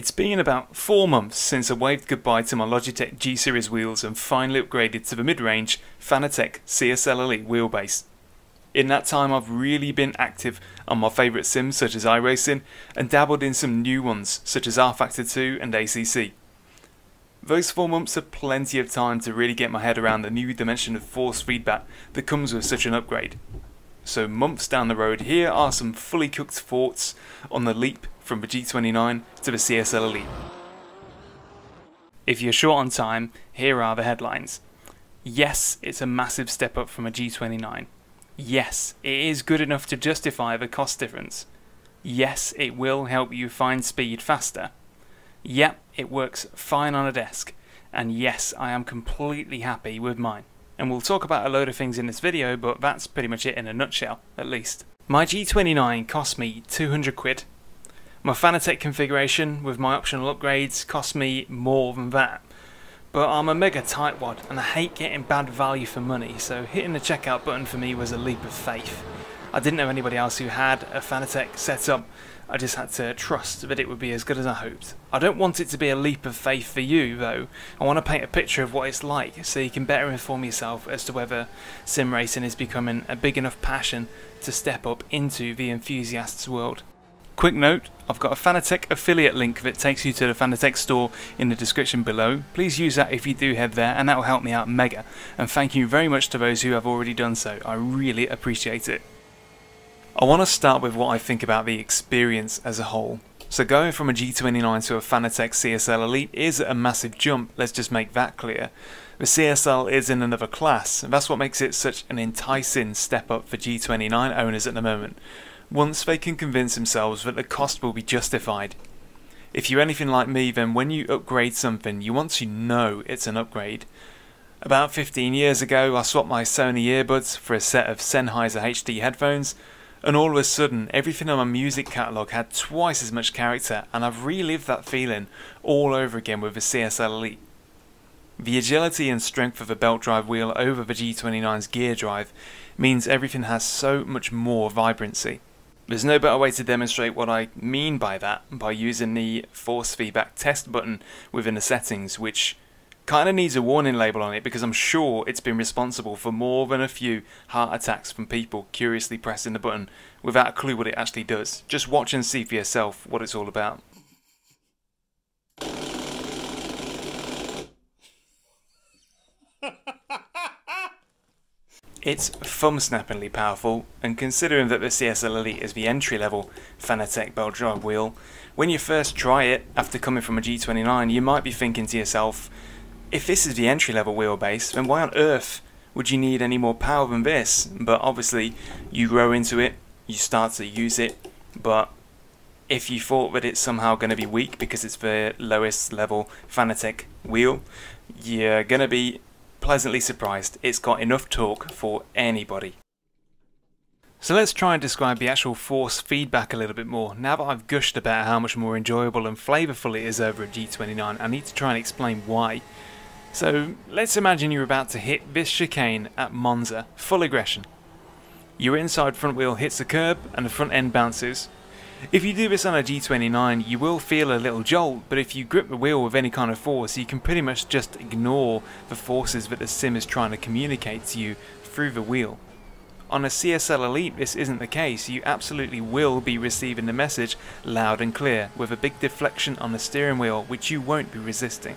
It's been about four months since I waved goodbye to my Logitech G Series wheels and finally upgraded to the mid-range Fanatec CSL Elite wheelbase. In that time I've really been active on my favourite sims such as iRacing and dabbled in some new ones such as rFactor 2 and ACC. Those four months are plenty of time to really get my head around the new dimension of force feedback that comes with such an upgrade. So months down the road, here are some fully cooked thoughts on the leap from the G29 to the CSL Elite. If you're short on time, here are the headlines. Yes, it's a massive step up from a G29. Yes, it is good enough to justify the cost difference. Yes, it will help you find speed faster. Yep, it works fine on a desk. And yes, I am completely happy with mine and we'll talk about a load of things in this video, but that's pretty much it in a nutshell, at least. My G29 cost me 200 quid. My Fanatec configuration with my optional upgrades cost me more than that. But I'm a mega tightwad and I hate getting bad value for money, so hitting the checkout button for me was a leap of faith. I didn't know anybody else who had a Fanatec setup, I just had to trust that it would be as good as I hoped. I don't want it to be a leap of faith for you, though. I want to paint a picture of what it's like so you can better inform yourself as to whether sim racing is becoming a big enough passion to step up into the enthusiast's world. Quick note, I've got a Fanatec affiliate link that takes you to the Fanatec store in the description below. Please use that if you do head there and that will help me out mega. And thank you very much to those who have already done so. I really appreciate it. I want to start with what I think about the experience as a whole. So going from a G29 to a Fanatec CSL Elite is a massive jump, let's just make that clear. The CSL is in another class, and that's what makes it such an enticing step up for G29 owners at the moment, once they can convince themselves that the cost will be justified. If you're anything like me, then when you upgrade something, you want to know it's an upgrade. About 15 years ago, I swapped my Sony earbuds for a set of Sennheiser HD headphones, and all of a sudden, everything on my music catalogue had twice as much character, and I've relived that feeling all over again with the CSL Elite. The agility and strength of the belt drive wheel over the G29's gear drive means everything has so much more vibrancy. There's no better way to demonstrate what I mean by that by using the force feedback test button within the settings, which kind of needs a warning label on it because I'm sure it's been responsible for more than a few heart attacks from people curiously pressing the button without a clue what it actually does. Just watch and see for yourself what it's all about. It's thumb-snappingly powerful, and considering that the CSL Elite is the entry-level Fanatec belt drive wheel, when you first try it after coming from a G29, you might be thinking to yourself, if this is the entry level wheelbase, then why on earth would you need any more power than this? But obviously, you grow into it, you start to use it, but if you thought that it's somehow going to be weak because it's the lowest level Fanatec wheel, you're going to be pleasantly surprised. It's got enough torque for anybody. So let's try and describe the actual force feedback a little bit more. Now that I've gushed about how much more enjoyable and flavourful it is over a G29, I need to try and explain why. So let's imagine you're about to hit this chicane at Monza, full aggression. Your inside front wheel hits the curb and the front end bounces. If you do this on a G29 you will feel a little jolt but if you grip the wheel with any kind of force you can pretty much just ignore the forces that the sim is trying to communicate to you through the wheel. On a CSL Elite this isn't the case, you absolutely will be receiving the message loud and clear with a big deflection on the steering wheel which you won't be resisting.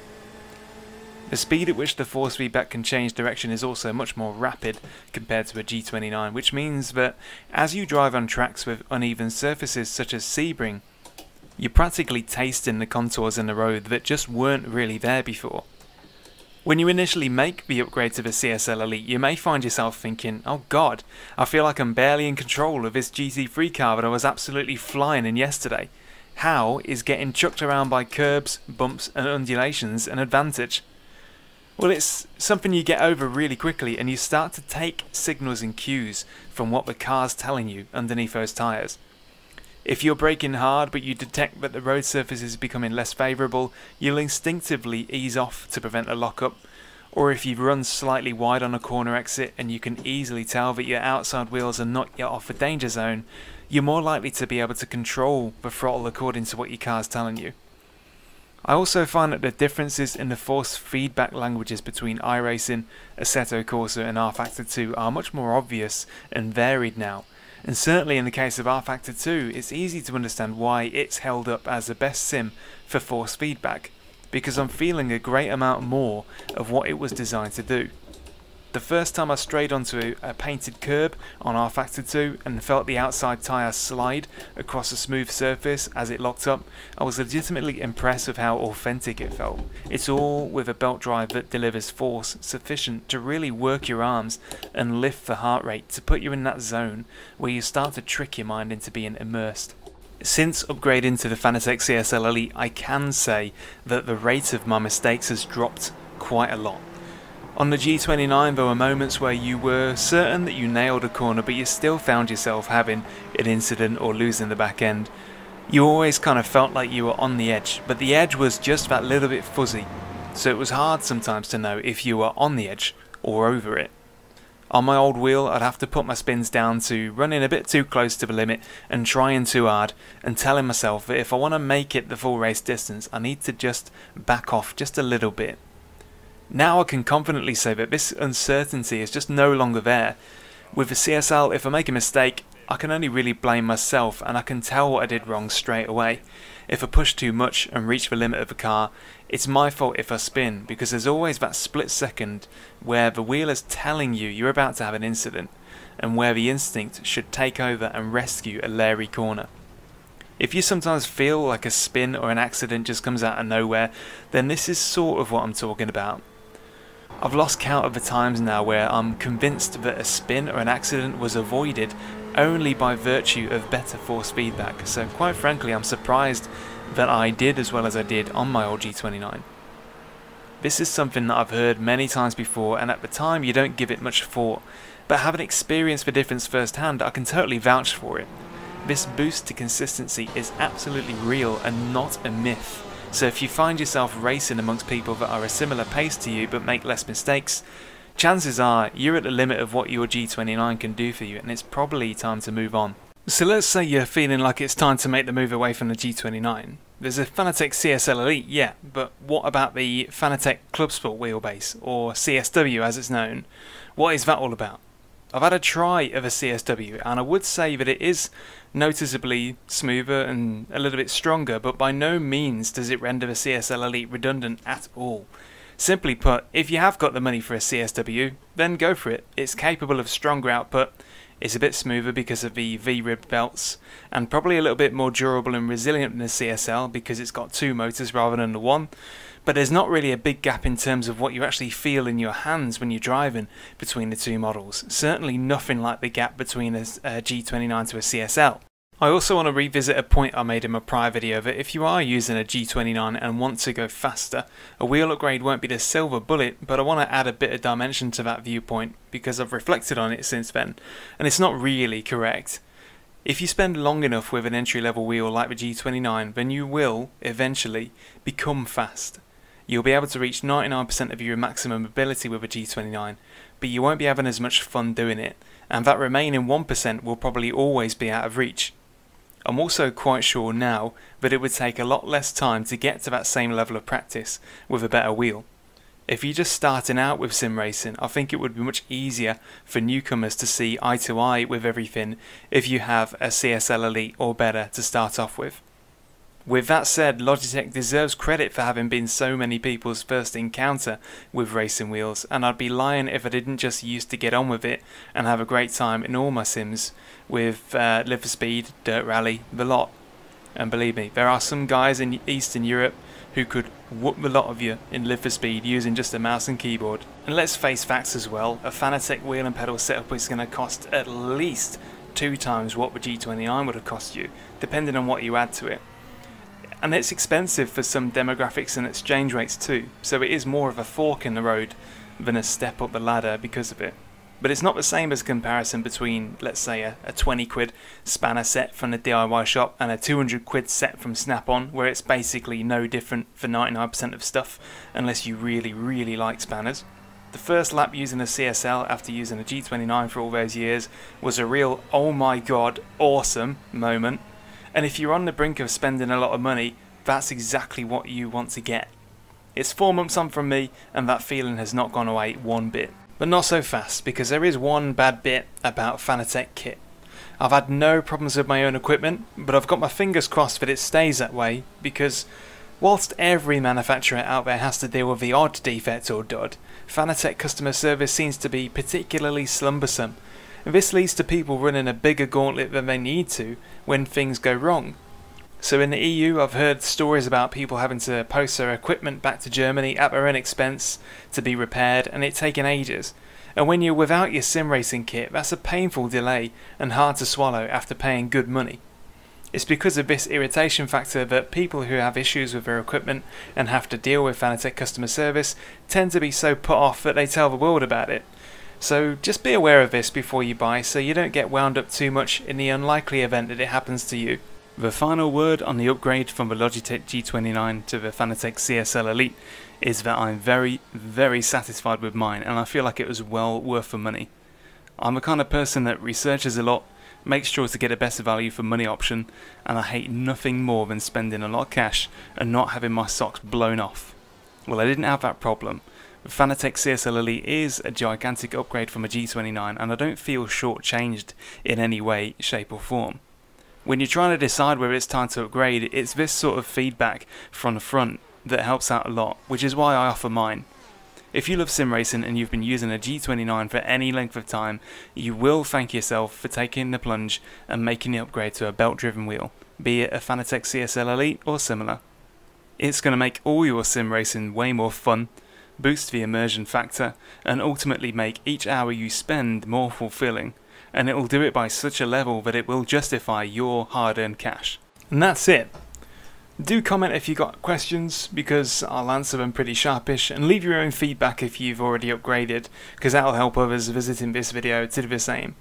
The speed at which the force feedback can change direction is also much more rapid compared to a G29, which means that as you drive on tracks with uneven surfaces such as Sebring, you're practically tasting the contours in the road that just weren't really there before. When you initially make the upgrade to the CSL Elite, you may find yourself thinking, oh god, I feel like I'm barely in control of this GT3 car that I was absolutely flying in yesterday. How is getting chucked around by curbs, bumps and undulations an advantage? Well, it's something you get over really quickly and you start to take signals and cues from what the car's telling you underneath those tyres. If you're braking hard but you detect that the road surface is becoming less favourable, you'll instinctively ease off to prevent a lockup. Or if you've run slightly wide on a corner exit and you can easily tell that your outside wheels are not yet off a danger zone, you're more likely to be able to control the throttle according to what your car's telling you. I also find that the differences in the force feedback languages between iRacing, Assetto Corsa and rFactor 2 are much more obvious and varied now, and certainly in the case of rFactor 2 it's easy to understand why it's held up as the best sim for force feedback, because I'm feeling a great amount more of what it was designed to do. The first time I strayed onto a, painted curb on rFactor 2 and felt the outside tyre slide across a smooth surface as it locked up, I was legitimately impressed with how authentic it felt. It's all with a belt drive that delivers force sufficient to really work your arms and lift the heart rate to put you in that zone where you start to trick your mind into being immersed. Since upgrading to the Fanatec CSL Elite, I can say that the rate of my mistakes has dropped quite a lot. On the G29 there were moments where you were certain that you nailed a corner but you still found yourself having an incident or losing the back end. You always kind of felt like you were on the edge, but the edge was just that little bit fuzzy, so it was hard sometimes to know if you were on the edge or over it. On my old wheel I'd have to put my spins down to running a bit too close to the limit and trying too hard and telling myself that if I want to make it the full race distance I need to just back off just a little bit now I can confidently say that this uncertainty is just no longer there. With the CSL, if I make a mistake, I can only really blame myself and I can tell what I did wrong straight away. If I push too much and reach the limit of the car, it's my fault if I spin because there's always that split second where the wheel is telling you you're about to have an incident and where the instinct should take over and rescue a Larry corner. If you sometimes feel like a spin or an accident just comes out of nowhere, then this is sort of what I'm talking about. I've lost count of the times now where I'm convinced that a spin or an accident was avoided only by virtue of better force feedback, so quite frankly I'm surprised that I did as well as I did on my old G29. This is something that I've heard many times before and at the time you don't give it much thought, but having experienced the difference firsthand I can totally vouch for it. This boost to consistency is absolutely real and not a myth. So if you find yourself racing amongst people that are a similar pace to you but make less mistakes, chances are you're at the limit of what your G29 can do for you and it's probably time to move on. So let's say you're feeling like it's time to make the move away from the G29. There's a Fanatec CSL Elite, yeah, but what about the Fanatec Club Sport wheelbase, or CSW as it's known? What is that all about? I've had a try of a CSW and I would say that it is noticeably smoother and a little bit stronger, but by no means does it render the CSL Elite redundant at all. Simply put, if you have got the money for a CSW, then go for it. It's capable of stronger output, it's a bit smoother because of the V-rib belts, and probably a little bit more durable and resilient than the CSL because it's got two motors rather than the one but there's not really a big gap in terms of what you actually feel in your hands when you're driving between the two models. Certainly nothing like the gap between a, a G29 to a CSL. I also want to revisit a point I made in my prior video that if you are using a G29 and want to go faster, a wheel upgrade won't be the silver bullet, but I want to add a bit of dimension to that viewpoint because I've reflected on it since then, and it's not really correct. If you spend long enough with an entry level wheel like the G29, then you will, eventually, become fast. You'll be able to reach 99% of your maximum ability with a G29, but you won't be having as much fun doing it, and that remaining 1% will probably always be out of reach. I'm also quite sure now that it would take a lot less time to get to that same level of practice with a better wheel. If you're just starting out with sim racing, I think it would be much easier for newcomers to see eye to eye with everything if you have a CSL Elite or better to start off with. With that said, Logitech deserves credit for having been so many people's first encounter with racing wheels, and I'd be lying if I didn't just used to get on with it and have a great time in all my sims with uh, Live for Speed, Dirt Rally, the lot. And believe me, there are some guys in Eastern Europe who could whoop the lot of you in Live for Speed using just a mouse and keyboard. And let's face facts as well, a Fanatec wheel and pedal setup is going to cost at least two times what the G29 would have cost you, depending on what you add to it. And it's expensive for some demographics and exchange rates too, so it is more of a fork in the road than a step up the ladder because of it. But it's not the same as comparison between, let's say, a, a 20 quid spanner set from the DIY shop and a 200 quid set from Snap-on, where it's basically no different for 99% of stuff, unless you really, really like spanners. The first lap using a CSL after using a G29 for all those years was a real oh my god, awesome moment and if you're on the brink of spending a lot of money, that's exactly what you want to get. It's four months on from me, and that feeling has not gone away one bit. But not so fast, because there is one bad bit about Fanatec kit. I've had no problems with my own equipment, but I've got my fingers crossed that it stays that way, because whilst every manufacturer out there has to deal with the odd defect or dud, Fanatec customer service seems to be particularly slumbersome. This leads to people running a bigger gauntlet than they need to when things go wrong. So in the EU, I've heard stories about people having to post their equipment back to Germany at their own expense to be repaired, and it taking ages. And when you're without your sim racing kit, that's a painful delay and hard to swallow after paying good money. It's because of this irritation factor that people who have issues with their equipment and have to deal with Fanatec customer service tend to be so put off that they tell the world about it. So just be aware of this before you buy so you don't get wound up too much in the unlikely event that it happens to you. The final word on the upgrade from the Logitech G29 to the Fanatec CSL Elite is that I'm very, very satisfied with mine and I feel like it was well worth the money. I'm the kind of person that researches a lot, makes sure to get a better value for money option, and I hate nothing more than spending a lot of cash and not having my socks blown off. Well, I didn't have that problem. Fanatec CSL Elite is a gigantic upgrade from a G29 and I don't feel shortchanged in any way, shape or form when you're trying to decide whether it's time to upgrade, it's this sort of feedback from the front that helps out a lot, which is why I offer mine. If you love sim racing and you've been using a G29 for any length of time, you will thank yourself for taking the plunge and making the upgrade to a belt driven wheel, be it a Fanatec CSL Elite or similar. It's going to make all your sim racing way more fun, boost the immersion factor, and ultimately make each hour you spend more fulfilling and it will do it by such a level that it will justify your hard earned cash. And that's it. Do comment if you got questions because I'll answer them pretty sharpish and leave your own feedback if you've already upgraded because that'll help others visiting this video to do the same.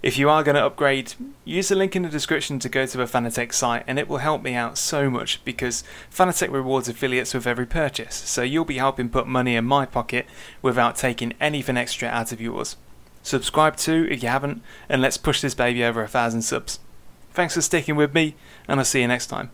If you are going to upgrade, use the link in the description to go to the Fanatec site and it will help me out so much because Fanatec rewards affiliates with every purchase, so you'll be helping put money in my pocket without taking anything extra out of yours. Subscribe too if you haven't, and let's push this baby over a thousand subs. Thanks for sticking with me, and I'll see you next time.